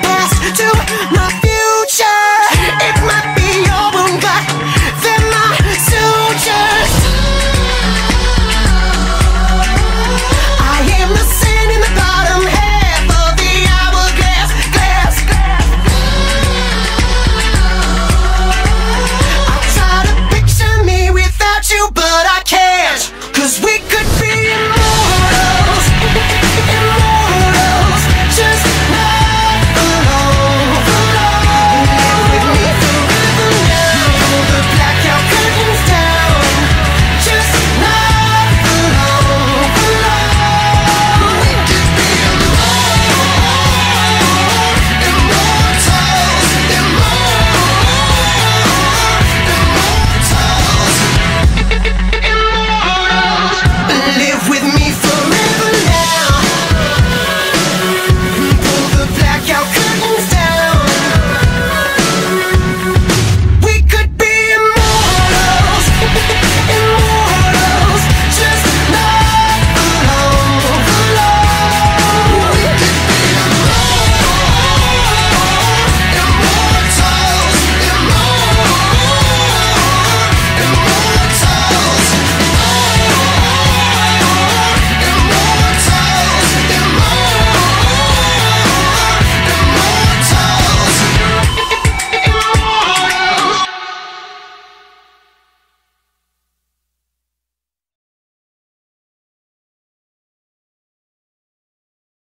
past to not